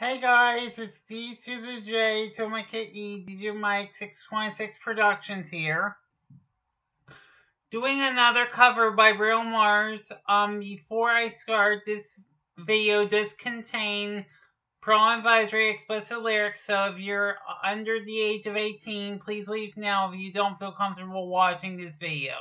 Hey guys, it's D to the J to my KE, DJ Mike 626 Productions here. Doing another cover by Bruno Mars. Um, before I start, this video does contain pro advisory explicit lyrics, so if you're under the age of 18, please leave now if you don't feel comfortable watching this video.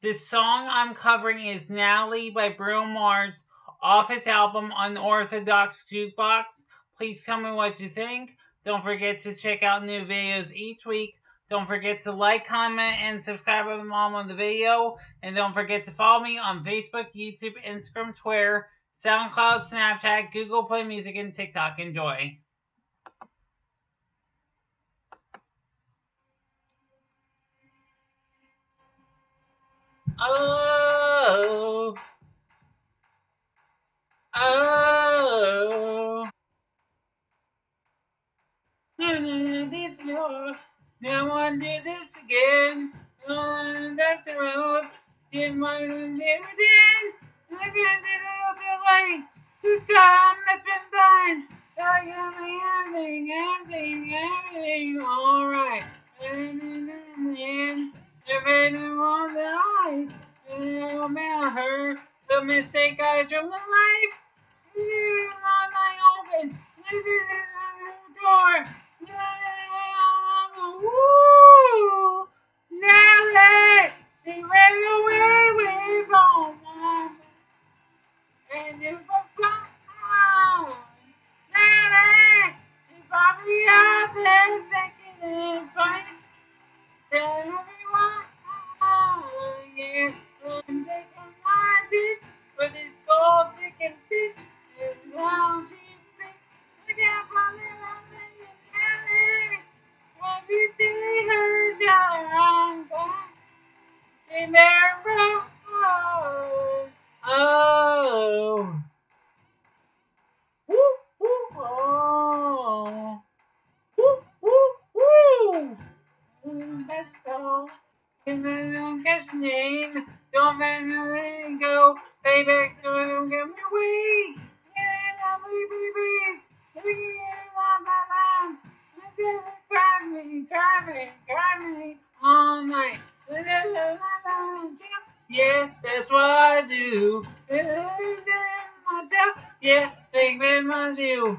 The song I'm covering is Natalie by Bruno Mars off his album Unorthodox Jukebox. Please tell me what you think. Don't forget to check out new videos each week. Don't forget to like, comment, and subscribe if I'm on the video. And don't forget to follow me on Facebook, YouTube, Instagram, Twitter, SoundCloud, Snapchat, Google Play Music, and TikTok. Enjoy. Oh. This your, now one do this again. On that's the road. Did my everything. I can't do it like to come. Fine. I got me everything, everything, everything. All right. And then everything on the ice. Oh man, her the mistake I from the life. You on my open. This is it's fine. That's all. And I don't guess name. Don't make me go. Baby, so don't get me away. Yeah, I'm babies. La la la. Grab me, grab me, grab me all night. Yeah, that's what I do. Yeah, take me my deal.